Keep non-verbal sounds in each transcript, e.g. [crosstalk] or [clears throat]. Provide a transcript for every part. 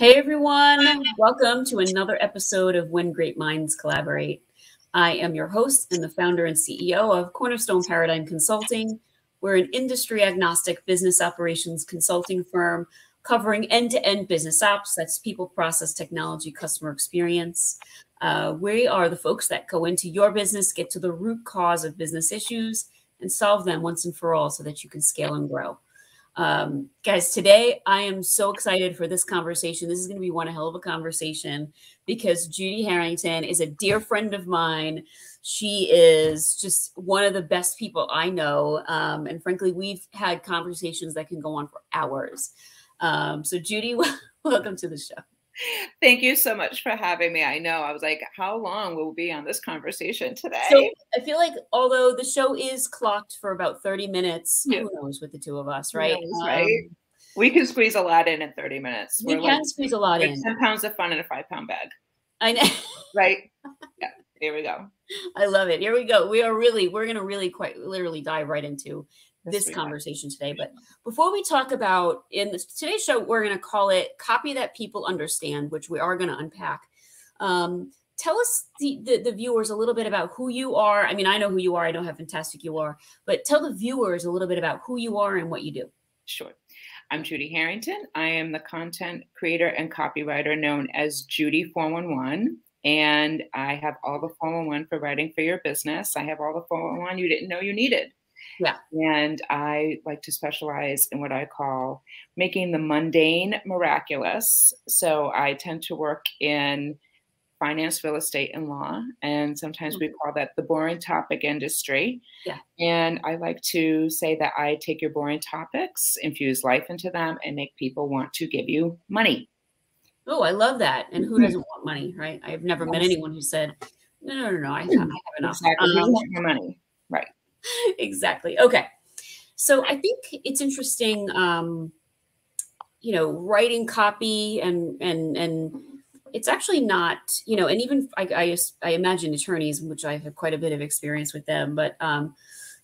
Hey everyone, welcome to another episode of When Great Minds Collaborate. I am your host and the founder and CEO of Cornerstone Paradigm Consulting. We're an industry agnostic business operations consulting firm covering end to end business ops that's people, process, technology, customer experience. Uh, we are the folks that go into your business, get to the root cause of business issues, and solve them once and for all so that you can scale and grow. Um, guys, today I am so excited for this conversation. This is going to be one hell of a conversation because Judi Harrington is a dear friend of mine. She is just one of the best people I know. Um, and frankly, we've had conversations that can go on for hours. Um, so, Judi, [laughs] welcome to the show. Thank you so much for having me. I know I was like, how long will we be on this conversation today? So I feel like although the show is clocked for about 30 minutes, yeah. who knows with the two of us, right? Knows, right. Um, we can squeeze a lot in in 30 minutes. We We're can like, squeeze a lot in. 10 pounds of fun in a five pound bag. I know. right? [laughs] Yeah. Here we go. I love it. Here we go. We are really, we're going to really quite literally dive right into this conversation today. But before we talk about in this, today's show, we're going to call it "Copy That People Understand," which we are going to unpack. Um, tell us the, the, the viewers a little bit about who you are. I mean, I know who you are. I know how fantastic you are, but tell the viewers a little bit about who you are and what you do. Sure. I'm Judi Harrington. I am the content creator and copywriter known as Judi 411 and I have all the 411 for writing for your business. I have all the 411 you didn't know you needed. Yeah. And I like to specialize in what I call making the mundane miraculous. So I tend to work in finance, real estate, and law. And sometimes mm-hmm. we call that the boring topic industry. Yeah. And I like to say that I take your boring topics, infuse life into them, and make people want to give you money. Oh, I love that. And who mm-hmm. doesn't want money, right? I've never yes. met anyone who said, no, no, no, no, I, I have enough. Exactly. Um, money. Right. [laughs] exactly. Okay. So I think it's interesting, um, you know, writing copy and and and it's actually not, you know, and even I, I, I imagine attorneys, which I have quite a bit of experience with them, but um,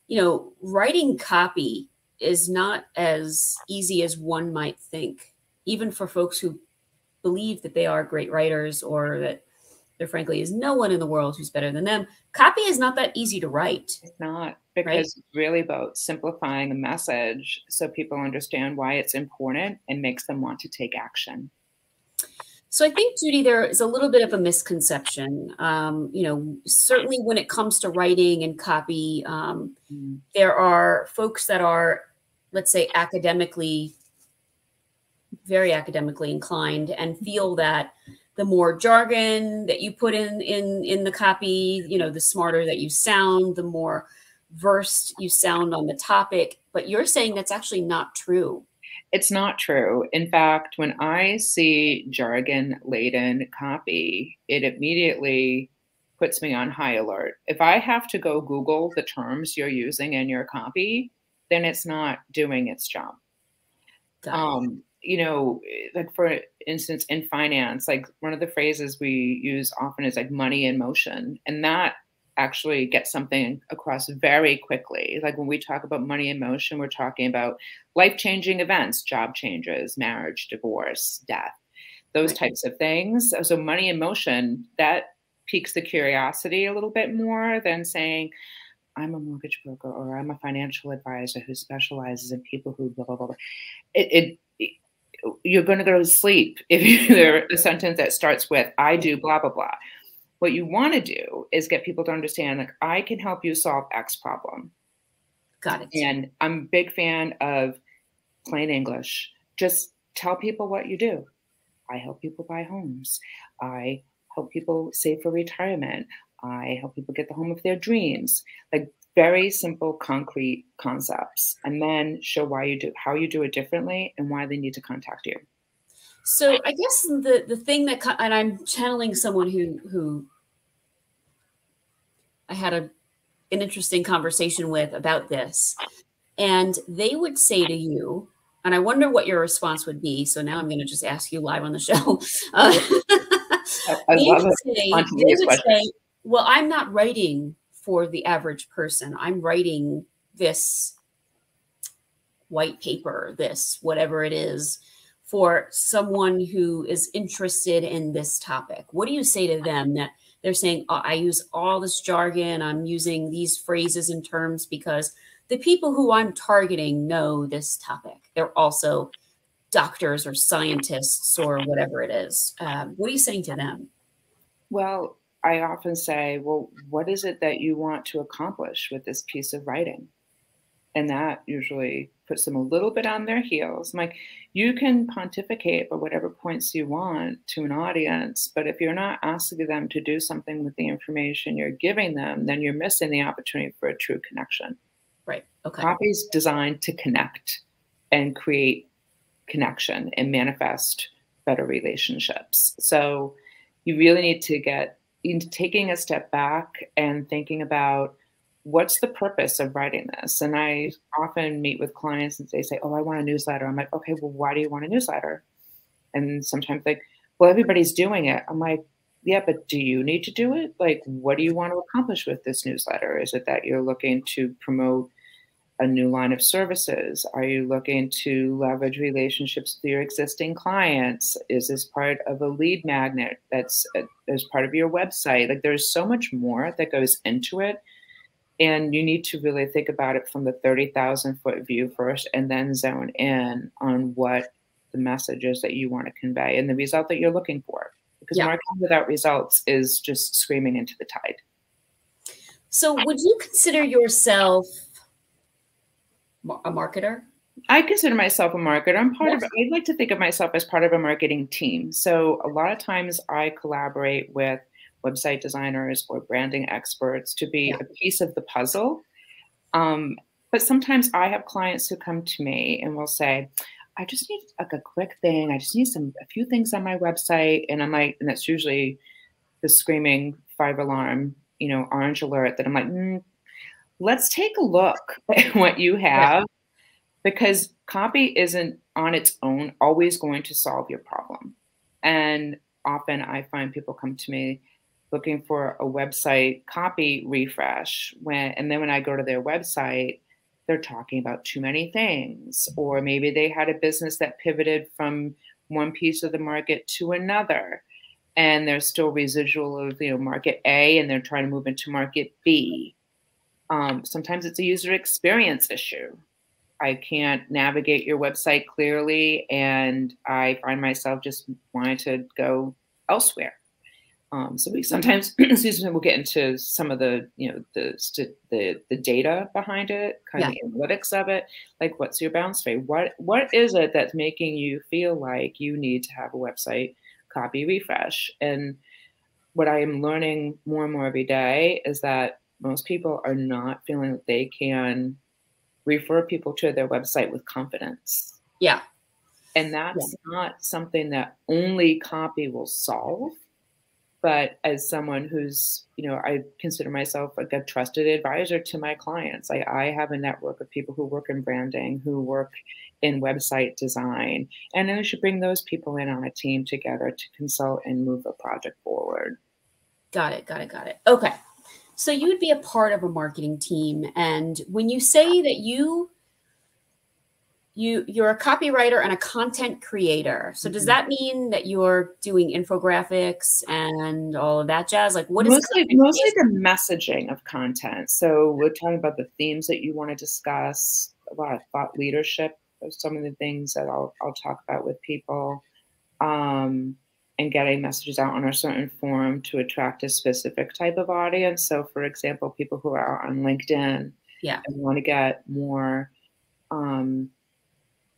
you know, writing copy is not as easy as one might think, even for folks who believe that they are great writers or that there frankly is no one in the world who's better than them. Copy is not that easy to write. It's not because right? it's really about simplifying the message so people understand why it's important and makes them want to take action. So I think, Judi, there is a little bit of a misconception. Um, you know, certainly when it comes to writing and copy, um, mm. there are folks that are, let's say, academically, very academically inclined and feel that the more jargon that you put in in in the copy you know the smarter that you sound the more versed you sound on the topic. But you're saying that's actually not true. It's not true. In fact when i see jargon laden copy it immediately puts me on high alert. If i have to go google the terms you're using in your copy then it's not doing its job. Um, you know, eh, like for instance, in finance, like one of the phrases we use often is like money in motion. And that actually gets something across very quickly. Like when we talk about money in motion, we're talking about life changing events, job changes, marriage, divorce, death, those right. types of things. So, money in motion, that piques the curiosity a little bit more than saying, I'm a mortgage broker or I'm a financial advisor who specializes in people who blah, blah, blah. It, it you're going to go to sleep if [laughs] you hear a sentence that starts with "I do mm-hmm. blah blah blah." What you want to do is get people to understand, like, I can help you solve X problem. Got it. And I'm a big fan of plain English. Just tell people what you do. I help people buy homes. I help people save for retirement. I help people get the home of their dreams. Like very simple, concrete concepts, and then show why you do, how you do it differently, and why they need to contact you. So I guess the the thing that, and I'm channeling someone who who I had a an interesting conversation with about this, and they would say to you, and I wonder what your response would be. So now I'm going to just ask you live on the show. Uh, [laughs] I, I love it. Say, they would say, well, I'm not writing for the average person. I'm writing this white paper, this whatever it is, for someone who is interested in this topic? What do you say to them that they're saying, oh, I use all this jargon, I'm using these phrases and terms because the people who I'm targeting know this topic. They're also doctors or scientists or whatever it is. Um, what are you saying to them? Well, I often say, well, what is it that you want to accomplish with this piece of writing? And that usually puts them a little bit on their heels. I'm like, you can pontificate for whatever points you want to an audience, but if you're not asking them to do something with the information you're giving them, then you're missing the opportunity for a true connection. Right. Okay. Copy is designed to connect and create connection and manifest better relationships. So you really need to get taking a step back and thinking about what's the purpose of writing this? And I often meet with clients and they say, Oh, I want a newsletter. I'm like, okay, well, why do you want a newsletter? And sometimes like, well, everybody's doing it. I'm like, yeah, but do you need to do it? Like, what do you want to accomplish with this newsletter? Is it that you're looking to promote a new line of services? Are you looking to leverage relationships with your existing clients? Is this part of a lead magnet that's uh, as part of your website? Like, there's so much more that goes into it and you need to really think about it from the 30,000 foot view first and then zone in on what the message is that you want to convey and the result that you're looking for. Because yeah. marketing without results is just screaming into the tide. So, would you consider yourself a marketer? I consider myself a marketer. I'm part yes. of, I'd like to think of myself as part of a marketing team. So, a lot of times I collaborate with website designers or branding experts to be yeah. a piece of the puzzle. Um, but sometimes I have clients who come to me and will say, I just need like a quick thing. I just need some a few things on my website. And I'm like, and that's usually the screaming five alarm, you know, orange alert that I'm like, mm, let's take a look [laughs] at what you have. Yeah. Because copy isn't on its own always going to solve your problem. And often I find people come to me looking for a website copy refresh when and then when I go to their website they're talking about too many things or maybe they had a business that pivoted from one piece of the market to another and there's still residual of you know market A and they're trying to move into market B. Um, sometimes it's a user experience issue. I can't navigate your website clearly, and I find myself just wanting to go elsewhere. Um, so we sometimes, [clears throat] excuse me, we'll get into some of the, you know, the the the data behind it, kind yeah. of the analytics of it. Like, what's your bounce rate? What what is it that's making you feel like you need to have a website copy refresh? And what I am learning more and more every day is that most people are not feeling that they can refer people to their website with confidence. Yeah. And that's yeah. not something that only copy will solve but as someone who's you know i consider myself like a trusted advisor to my clients I, I have a network of people who work in branding who work in website design and then we should bring those people in on a team together to consult and move a project forward got it got it got it okay so you would be a part of a marketing team and when you say that you you you're a copywriter and a content creator. So does mm-hmm. that mean that you're doing infographics and all of that jazz? Like what is mostly mostly the messaging of content. So we're talking about the themes that you want to discuss, a lot of thought leadership some of the things that I'll I'll talk about with people. Um, and getting messages out on a certain forum to attract a specific type of audience. So, for example, people who are on LinkedIn yeah. and want to get more um,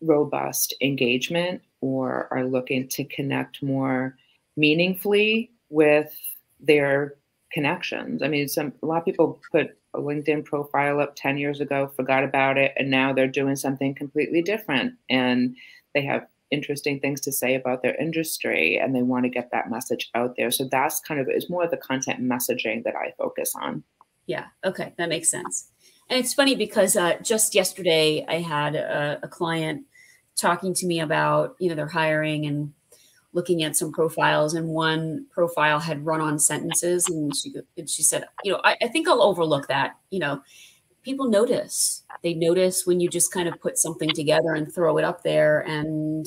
robust engagement or are looking to connect more meaningfully with their connections. I mean, some a lot of people put a LinkedIn profile up 10 years ago, forgot about it, and now they're doing something completely different and they have interesting things to say about their industry and they want to get that message out there. So that's kind of is more of the content messaging that I focus on. Yeah, okay, that makes sense. And it's funny because uh, just yesterday I had a, a, client talking to me about, you know, they're hiring and looking at some profiles and one profile had run on sentences and she, and she said, you know, I, I think I'll overlook that. You know, people notice. They notice when you just kind of put something together and throw it up there and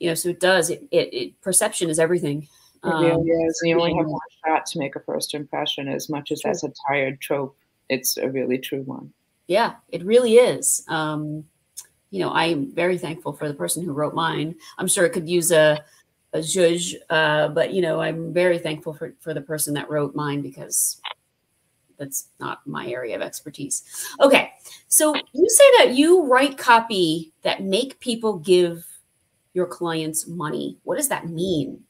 you know, so it does. It, it, it perception is everything. It really um, is. You only have one shot to make a first impression. As much as that's a tired trope, it's a really true one. Yeah, it really is. Um, you know, I'm very thankful for the person who wrote mine. I'm sure it could use a a judge, uh, but you know, I'm very thankful for for the person that wrote mine because that's not my area of expertise. Okay, so you say that you write copy that make people give your clients money. What does that mean?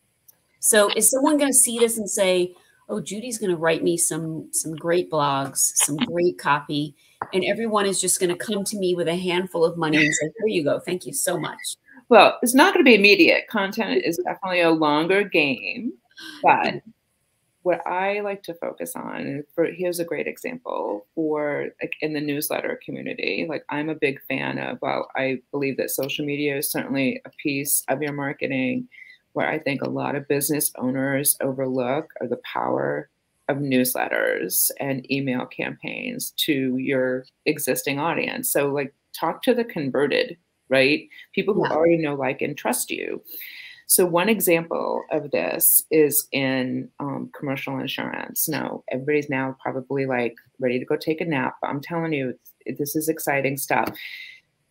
So is someone going to see this and say, "Oh, Judi's going to write me some some great blogs, some great copy," and everyone is just going to come to me with a handful of money and say, "Here you go. Thank you so much." Well, it's not going to be immediate. Content is definitely a longer game, but mm-hmm. What I like to focus on, for here's a great example for like in the newsletter community. Like I'm a big fan of, well, I believe that social media is certainly a piece of your marketing where I think a lot of business owners overlook are the power of newsletters and email campaigns to your existing audience. So like talk to the converted, right? People who yeah. already know, like, and trust you. So one example of this is in um, commercial insurance. Now, everybody's now probably like ready to go take a nap. I'm telling you, this is exciting stuff.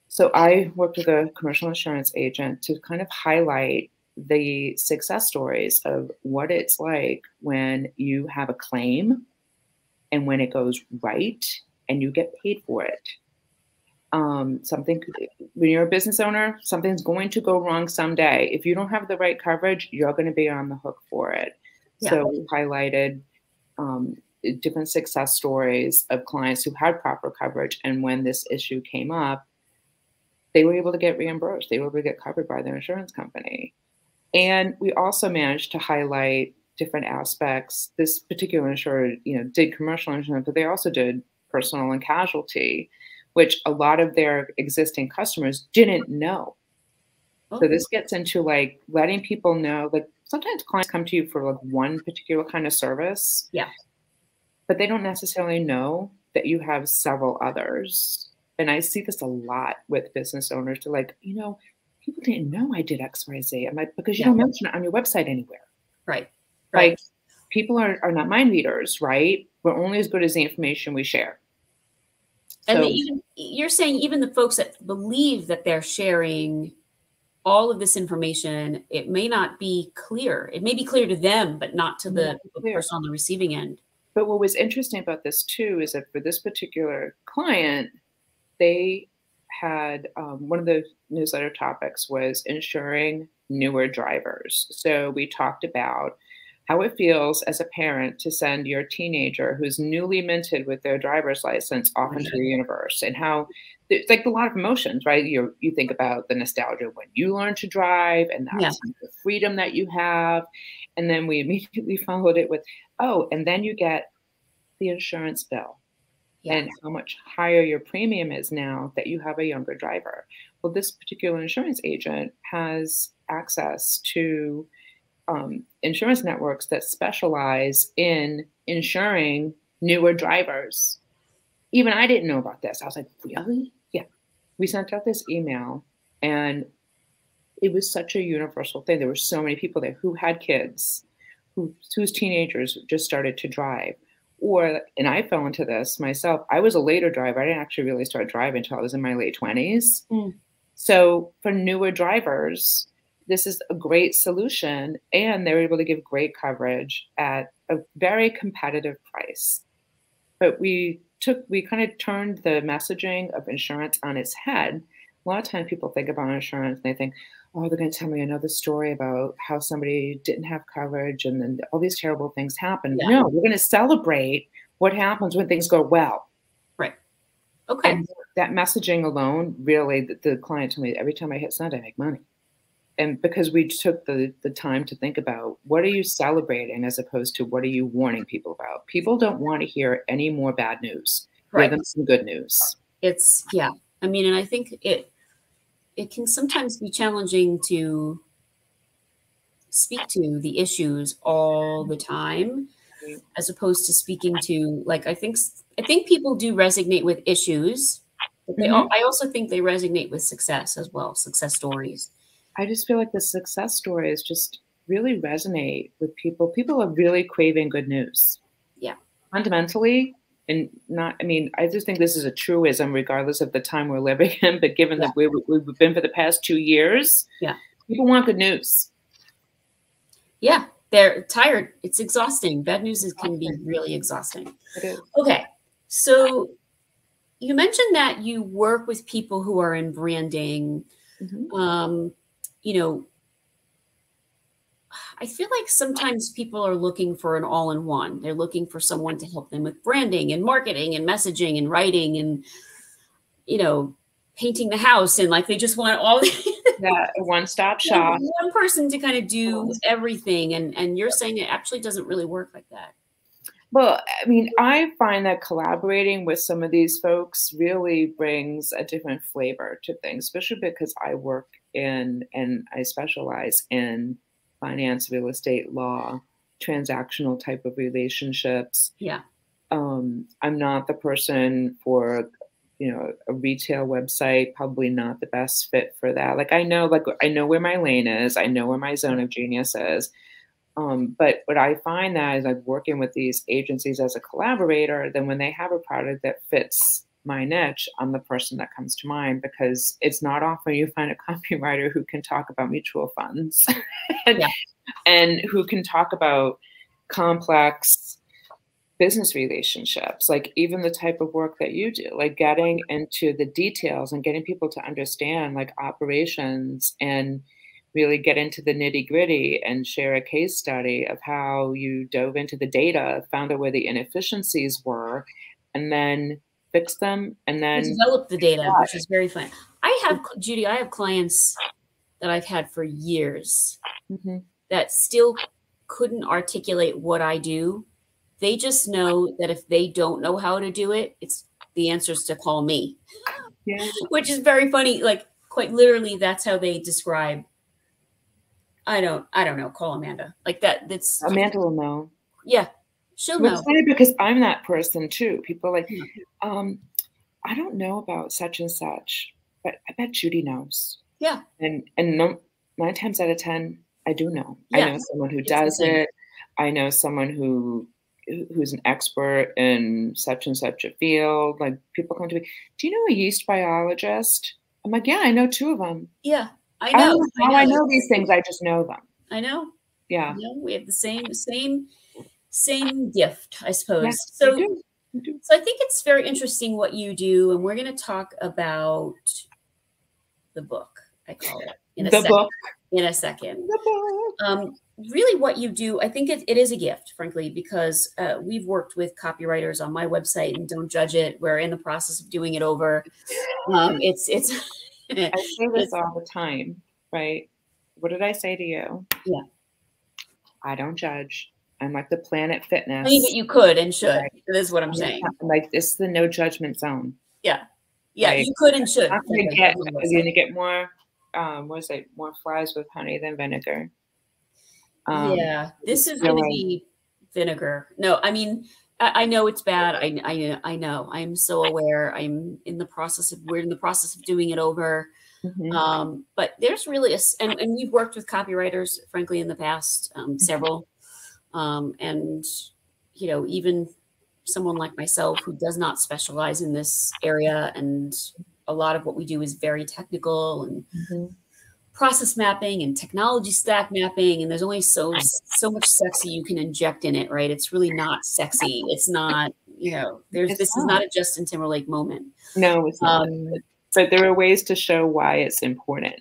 So I worked with a commercial insurance agent to kind of highlight the success stories of what it's like when you have a claim and when it goes right and you get paid for it um, something when you're a business owner, something's going to go wrong someday. If you don't have the right coverage, you're going to be on the hook for it. Yeah. So we highlighted um, different success stories of clients who had proper coverage, and when this issue came up, they were able to get reimbursed. They were able to get covered by their insurance company. And we also managed to highlight different aspects. This particular insurer, you know, did commercial insurance, but they also did personal and casualty which a lot of their existing customers didn't know. So oh. this gets into like letting people know, like sometimes clients come to you for like one particular kind of service. Yeah. But they don't necessarily know that you have several others. And I see this a lot with business owners. They're like, you know, people didn't know I did X, Y, Z. I'm like, because you yeah. don't mention it on your website anywhere. Right. Right. Like people are, are not mind readers, right? We're only as good as the information we share. And so, even, you're saying even the folks that believe that they're sharing all of this information, it may not be clear. It may be clear to them, but not to the, the person on the receiving end. But what was interesting about this too is that for this particular client, they had um, one of the newsletter topics was ensuring newer drivers. So we talked about how it feels as a parent to send your teenager who's newly minted with their driver's license off into the universe and how it's like a lot of emotions, right? You you think about the nostalgia when you learn to drive and yeah. the freedom that you have. And then we [laughs] immediately followed it with, oh, and then you get the insurance bill yeah. and how much higher your premium is now that you have a younger driver. Well, this particular insurance agent has access to um, insurance networks that specialize in insuring newer drivers. Even I didn't know about this. I was like, really? Yeah. We sent out this email and it was such a universal thing. There were so many people there who had kids, who, whose teenagers just started to drive. Or, and I fell into this myself. I was a later driver. I didn't actually really start driving until I was in my late 20s. Mm. So for newer drivers, this is a great solution and they're able to give great coverage at a very competitive price. But we took we kind of turned the messaging of insurance on its head. A lot of times people think about insurance and they think oh they're going to tell me another story about how somebody didn't have coverage and then all these terrible things happen. Yeah. no we're going to celebrate what happens when things go well. Right. Okay. and that messaging alone really the, the client told me every time i hit send i make money and because we took the the time to think about what are you celebrating as opposed to what are you warning people about? People don't want to hear any more bad news. Right. give them some good news. It's yeah. I mean and i think it it can sometimes be challenging to speak to the issues all the time as opposed to speaking to like i think i think people do resonate with issues but they, mm-hmm. i also think they resonate with success as well success stories I just feel like the success stories just really resonate with people. People are really craving good news. Yeah. Fundamentally, and not, I mean, I just think this is a truism regardless of the time we're living in, but given yeah. that we, we've been for the past two years, yeah, people want good news. Yeah, they're tired. It's exhausting. Bad news is, can be really exhausting. Okay. So you mentioned that you work with people who are in branding. Mm-hmm. Um, you know, I feel like sometimes people are looking for an all in one. They're looking for someone to help them with branding and marketing and messaging and writing and, you know, painting the house. And like they just want all that one stop shop. One person to kind of do everything. And, and you're saying it actually doesn't really work like that. Well, I mean, I find that collaborating with some of these folks really brings a different flavor to things, especially because I work in and I specialize in finance, real estate, law, transactional type of relationships. Yeah. Um, I'm not the person for you know a retail website probably not the best fit for that like i know like i know where my lane is i know where my zone of genius is um, but what I find that is like working with these agencies as a collaborator, then when they have a product that fits my niche, I'm the person that comes to mind because it's not often you find a [laughs] copywriter who can talk about mutual funds and, [laughs] yeah. and who can talk about complex business relationships, like even the type of work that you do, like getting into the details and getting people to understand like operations and really get into the nitty gritty and share a case study of how you dove into the data, found out where the inefficiencies were, and then fix them and then develop the data, which is very fun. I have Judi, I have clients that I've had for years mm-hmm. that still couldn't articulate what I do. They just know that if they don't know how to do it, it's the answer is to call me. Yeah. [laughs] Which is very funny. Like quite literally, that's how they describe I don't I don't know. Call Amanda. Like that. That's Amanda will know. Yeah. She'll know. It's funny because I'm that person too. People like, um, I don't know about such and such, but I bet Judi knows. Yeah. And and no, nine times out of ten, I do know. Yeah. I know someone who it's does it. I know someone who who's an expert in such and such a field. Like people come to me, do you know a yeast biologist? I'm like, yeah, I know two of them. Yeah. I know. I know how I know. I know these things. I just know them. I know. Yeah. we have the same same same gift, I suppose. Yes, so, do. Do. so I think it's very interesting what you do, and we're going to talk about the book. I call it in a the second. book. In a second. The Um, really, what you do, I think it, it is a gift, frankly, because uh, we've worked with copywriters on my website, and don't judge it. We're in the process of doing it over. Um, it's it's. I say [laughs] this all the time, right? What did I say to you? Yeah. I don't judge. I'm like the planet fitness. I mean, that you could and should. Right. Is what I'm, I'm saying. Like this is the no judgment zone. Yeah. Yeah, like, you could and should. I'm gonna get, I'm gonna get more um what is it, more flies with honey than vinegar. Um, yeah, this is gonna be vinegar. No, I mean I, I know it's bad. I, I I know. I'm so aware. I'm in the process of we're in the process of doing it over. Mm-hmm. Um, but there's really a and, and we've worked with copywriters, frankly, in the past, um, several. Um, and you know, even someone like myself who does not specialize in this area and a lot of what we do is very technical and mm-hmm. process mapping and technology stack mapping and there's only so so much sexy you can inject in it right? It's really not sexy. It's not you know there's it's this not. is not a justin timberlake moment. No it's not. Um, but there are ways to show why it's important.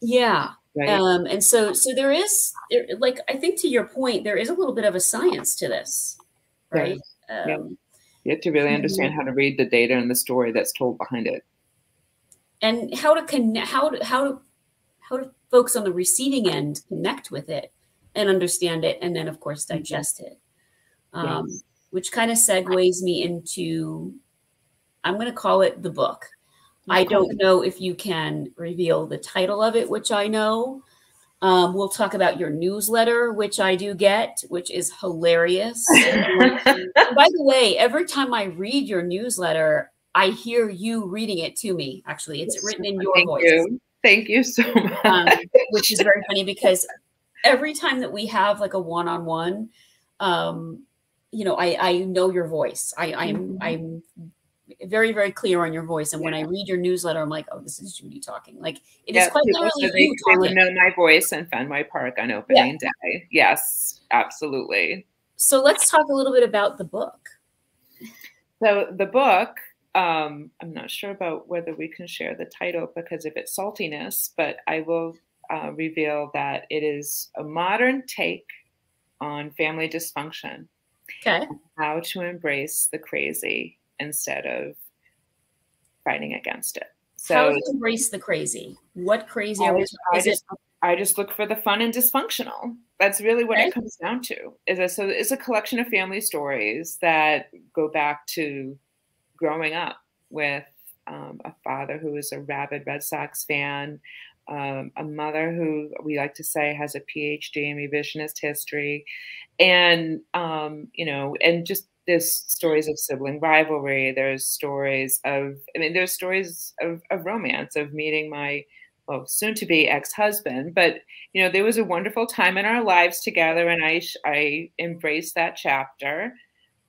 Yeah right? um and so so there is like i think to your point there is a little bit of a science to this right yeah. Um, you have to really understand how to read the data and the story that's told behind it and how to connect how to how to how do folks on the receiving end connect with it and understand it and then of course mm-hmm. digest it um, yes. which kind of segues me into i'm going to call it the book i don't know if you can reveal the title of it which i know um, we'll talk about your newsletter which i do get which is hilarious [laughs] by the way every time i read your newsletter i hear you reading it to me actually it's written in your Thank voice you. Thank you so much. Um, which is very funny because every time that we have like a one-on-one, um, you know, I, I know your voice. I, I'm mm-hmm. I'm very very clear on your voice. And yeah. when i read your newsletter i'm like oh this is judi talking. Like it yeah, is quite literally so they, they would know my voice in fenway park on opening yeah. day. Yes absolutely. So let's talk a little bit about the book. So the book um, i'm not sure about whether we can share the title because of its saltiness but i will uh, reveal that it is a modern take on family dysfunction. Okay. How to embrace the crazy instead of fighting against it. So how do you embrace the crazy? What crazy are we? I just, I just look for the fun and dysfunctional. That's really what okay. it comes down to. Is a, so it's a collection of family stories that go back to growing up with um, a father who is a rabid Red Sox fan, um, a mother who we like to say has a PhD in revisionist history, and um, you know, and just there's stories of sibling rivalry. There's stories of, I mean, there's stories of, of romance, of meeting my, well, soon to be ex husband. But, you know, there was a wonderful time in our lives together, and I, I embraced that chapter.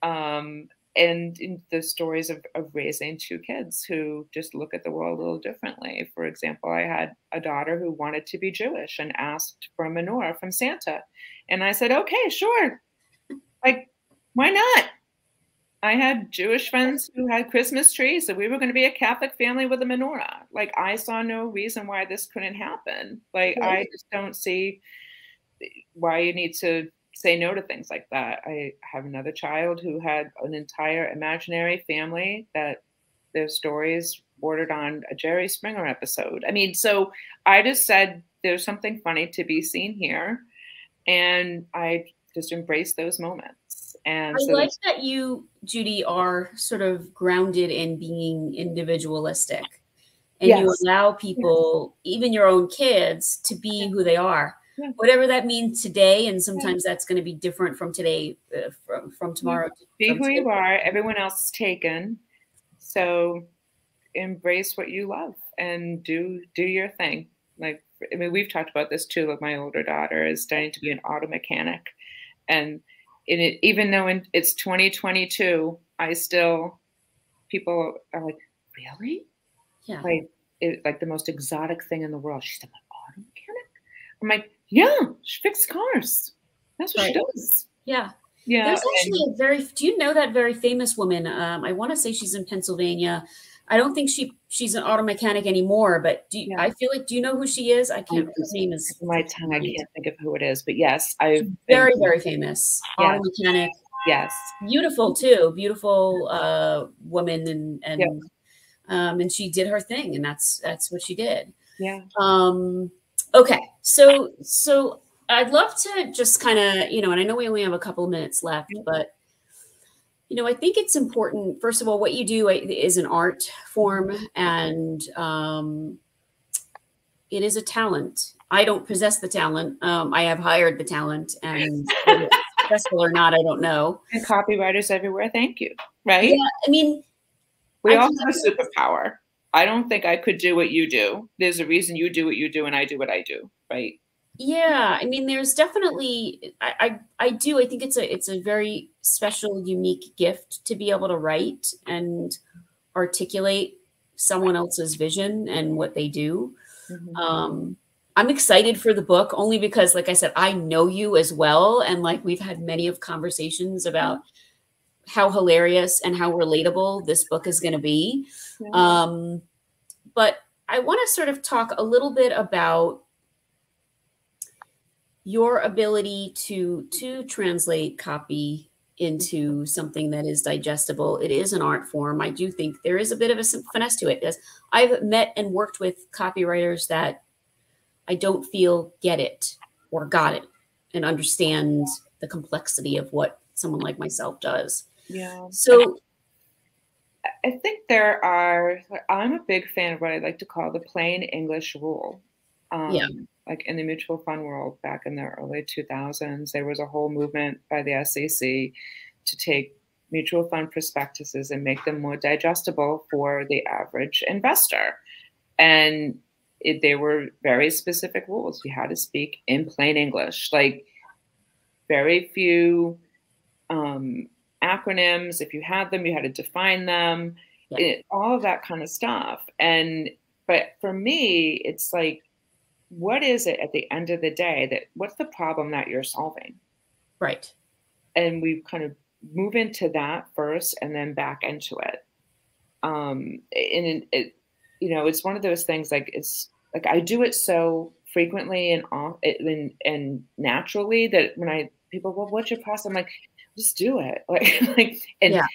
Um, and the stories of, of raising two kids who just look at the world a little differently. For example, I had a daughter who wanted to be Jewish and asked for a menorah from Santa. And I said, okay, sure. Like, why not? I had Jewish friends who had Christmas trees, so we were going to be a Catholic family with a menorah. Like I saw no reason why this couldn't happen. Like right. I just don't see why you need to say no to things like that. I have another child who had an entire imaginary family that their stories bordered on a Jerry Springer episode. I mean, so I just said there's something funny to be seen here. And I just embraced those moments. And I so like that you, Judy, are sort of grounded in being individualistic. And yes. you allow people, yes. even your own kids, to be who they are. Whatever that means today, and sometimes that's going to be different from today, uh, from from tomorrow. Be from who today. you are. Everyone else is taken, so embrace what you love and do do your thing. Like I mean, we've talked about this too. Like my older daughter is starting to be an auto mechanic, and it, even though in, it's 2022, I still people are like, really? Yeah. Like, it, like the most exotic thing in the world. She's an auto mechanic. I'm like, yeah, she fixes cars. That's what right. she does. Yeah. Yeah. There's actually and, a very. Do you know that very famous woman? Um, I want to say she's in Pennsylvania. I don't think she she's an auto mechanic anymore, but do you, yeah. I feel like do you know who she is? I can't. Her name is my tongue. I can't think of who it is, but yes, I very very famous auto mechanic. Yes, beautiful too, beautiful uh, woman, and and um, and she did her thing, and that's that's what she did. Yeah. Um. Okay. So so I'd love to just kind of you know, and I know we only have a couple of minutes left, but you know, I think it's important. First of all, what you do is an art form, and um, it is a talent. I don't possess the talent. Um, I have hired the talent, and [laughs] successful or not, I don't know. And copywriters everywhere, thank you. Right? Yeah, I mean, we I all have a superpower. I don't think I could do what you do. There's a reason you do what you do, and I do what I do. Right? Yeah, I mean, there's definitely I, I I do. I think it's a it's a very special, unique gift to be able to write and articulate someone else's vision and what they do. Mm-hmm. Um, I'm excited for the book only because, like I said, I know you as well, and like we've had many of conversations about how hilarious and how relatable this book is going to be. Yeah. Um, but I want to sort of talk a little bit about your ability to to translate copy into something that is digestible. It is an art form. I do think there is a bit of a finesse to it. As I've met and worked with copywriters that I don't feel get it or got it and understand the complexity of what someone like myself does. Yeah. So I think there are, I'm a big fan of what I like to call the plain English rule. Um, yeah like in the mutual fund world back in the early 2000s, there was a whole movement by the SEC to take mutual fund prospectuses and make them more digestible for the average investor. And it, there were very specific rules. You had to speak in plain English, like very few um, acronyms. If you had them, you had to define them, yeah. it, all of that kind of stuff. And but for me, it's like, what is it at the end of the day that what's the problem that you're solving? Right. And we kind of move into that first and then back into it. Um, and it, you know, it's one of those things like it's like I do it so frequently and off and, and naturally that when I people, well, what's your process? I'm like, just do it. [laughs] Like, like, and, yeah.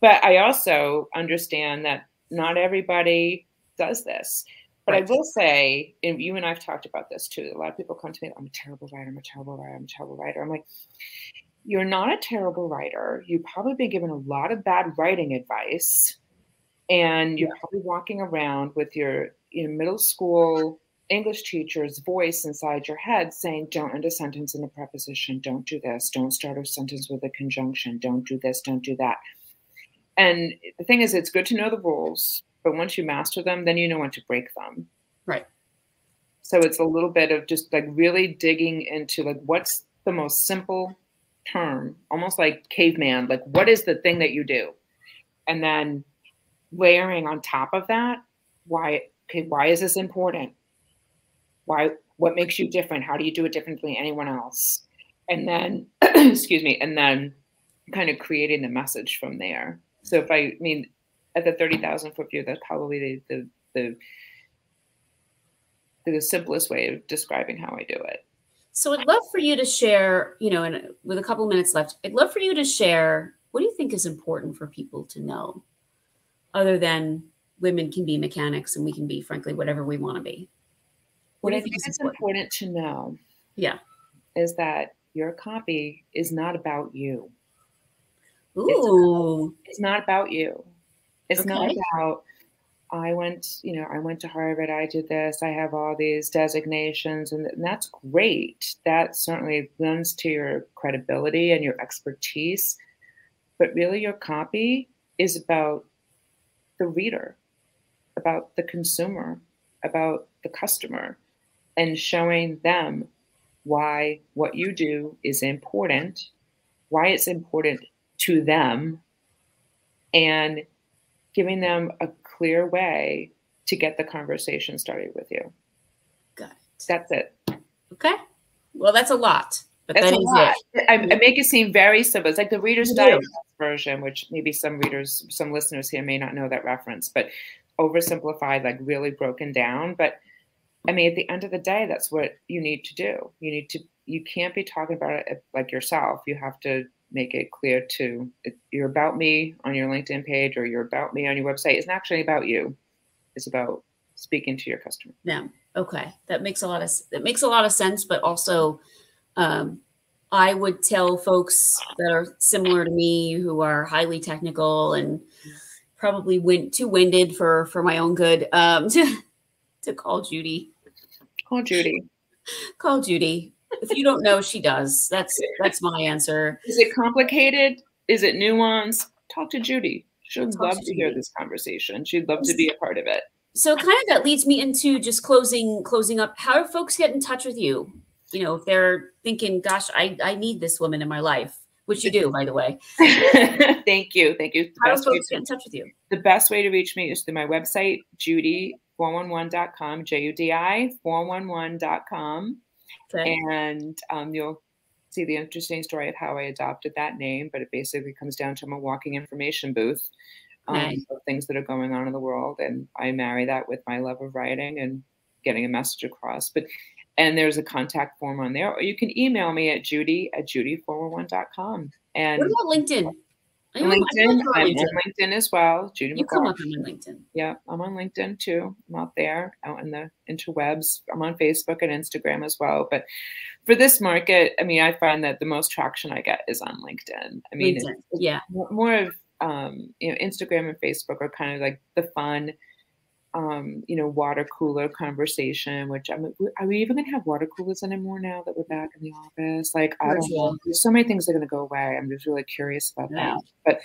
but I also understand that not everybody does this. But right. I will say, and you and I've talked about this too. A lot of people come to me, I'm a terrible writer, I'm a terrible writer, I'm a terrible writer. I'm like, you're not a terrible writer. You've probably been given a lot of bad writing advice. And you're yeah. probably walking around with your you know, middle school English teacher's voice inside your head saying, don't end a sentence in a preposition, don't do this, don't start a sentence with a conjunction, don't do this, don't do that. And the thing is, it's good to know the rules, but once you master them, then you know when to break them. Right. So it's a little bit of just like really digging into like what's the most simple term, almost like caveman, like what is the thing that you do? And then layering on top of that, why okay, why is this important? Why what makes you different? How do you do it differently than anyone else? And then [clears throat] excuse me, and then kind of creating the message from there. So if I, I mean at the 30,000 foot view, that's probably the, the, the, the simplest way of describing how I do it. So I'd love for you to share, you know, and with a couple minutes left, I'd love for you to share what do you think is important for people to know other than women can be mechanics and we can be frankly whatever we want to be. What, what I think, think is important? important to know yeah is that your copy is not about you. Ooh. It's, not about you. It's okay. not about I went, you know, I went to Harvard, I did this, I have all these designations, and, and that's great. That certainly lends to your credibility and your expertise. But really, your copy is about the reader, about the consumer, about the customer, and showing them why what you do is important, why it's important to them, and giving them a clear way to get the conversation started with you. Got it. That's it. Okay. Well, that's a lot. But that's that a lot. I, I, make it seem very simple. It's like the Reader's Digest version, which maybe some readers, some listeners here may not know that reference, but oversimplified, like really broken down. But I mean, at the end of the day, that's what you need to do. You need to, you can't be talking about it like yourself. You have to make it clear to you're about me on your LinkedIn page or you're about me on your website. It's not actually about you. It's about speaking to your customer. Yeah. Okay. That makes a lot of that makes a lot of sense, but also um, I would tell folks that are similar to me who are highly technical and probably went too winded for for my own good um, to [laughs] to call Judi. Call Judi. Call Judi if you don't know, she does. That's [laughs] that's my answer. Is it complicated? Is it nuanced? Talk to Judi. She'd Talk love to, to hear this conversation. She'd love to be a part of it. So kind of that leads me into just closing closing up. How do folks get in touch with you? You know, if they're thinking, gosh, I, I need this woman in my life, which you do, [laughs] by the way. Thank you. Thank you. The How do folks get in touch with you? The best way to reach me is through my website, judi411.com, J U D I 411.com. Okay. And um, you'll see the interesting story of how I adopted that name, but it basically comes down to I'm a walking information booth um, nice. of things that are going on in the world. And I marry that with my love of writing and getting a message across. But and there's a contact form on there, or you can email me at judi at judi411.com. And what about LinkedIn? LinkedIn. I'm LinkedIn. on LinkedIn as well. Judi you come up on LinkedIn. Yeah, I'm on LinkedIn too. I'm out there, out in the interwebs. I'm on Facebook and Instagram as well. But for this market, I mean, I find that the most traction I get is on LinkedIn. I mean, LinkedIn. It's, yeah, more of um, you know, Instagram and Facebook are kind of like the fun um, you know, water cooler conversation, which I'm, are we even going to have water coolers anymore now that we're back in the office? Like, I don't know. There's so many things that are going to go away. I'm just really curious about yeah. that.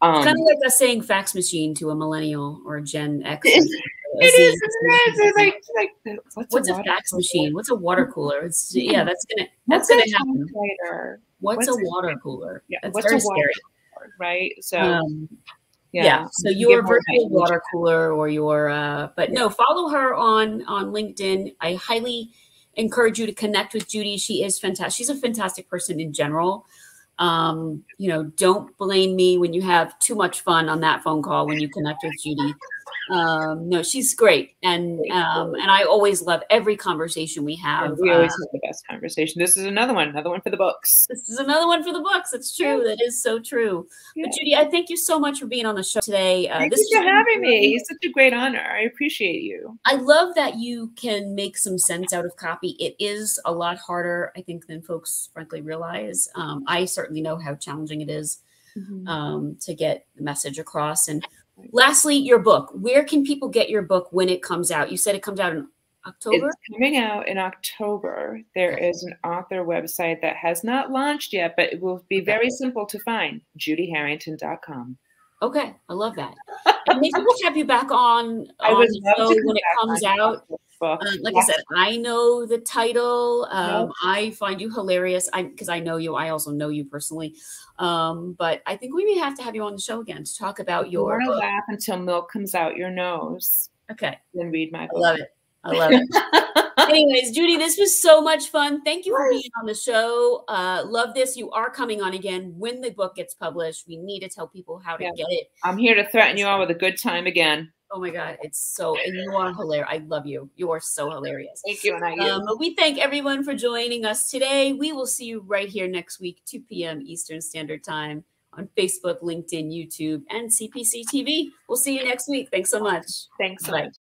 But um, it's kind of like us saying fax machine to a millennial or a Gen X. [laughs] It is. It's like, like what's, what's a, a fax machine? What's a water [laughs] cooler? It's yeah, that's gonna that's what's gonna happen. What's, what's, a water cooler? Yeah, that's what's very a water scary. Cooler, right? So. Um, yeah. yeah. So your virtual water cooler or your uh but yeah. no, follow her on on LinkedIn. I highly encourage you to connect with Judi. She is fantastic. She's a fantastic person in general. Um, you know, don't blame me when you have too much fun on that phone call when you connect with Judi. Um, no, she's great, and um, and I always love every conversation we have. we always uh, have the best conversation. This is another one, another one for the books. This is another one for the books. It's true. That is so true. Yeah. But Judi, I thank you so much for being on the show today. Uh, thank you for having me. It's such a great honor. I appreciate you. I love that you can make some sense out of copy. It is a lot harder, I think, than folks frankly realize. Um, I certainly know how challenging it is. Mm-hmm. Um, to get the message across. And Lastly, your book. Where can people get your book when it comes out? You said it comes out in October? It's coming out in October. There is an author website that has not launched yet, but it will be very simple to find judiharrington.com. Okay, I love that. and maybe we'll have you back on, [laughs] I would love to when it comes out. Um, like I said, I know the title. Um, nope. I find you hilarious. I because I know you. I also know you personally. Um, but I think we may have to have you on the show again to talk about your. You want to laugh until milk comes out your nose. Okay. Then read my. Book. I love it. I love it. [laughs] Anyways, Judi, this was so much fun. Thank you for being on the show. Uh, love this. You are coming on again when the book gets published. We need to tell people how to yeah. get it. I'm here to threaten you all with a good time again. Oh my God, it's so and you are hilarious. I love you. You are so hilarious. Thank you, and I um, we thank everyone for joining us today. We will see you right here next week, 2 p.m. Eastern Standard Time on Facebook, LinkedIn, YouTube, and CPC TV. We'll see you next week. Thanks so much. Thanks so Bye. much.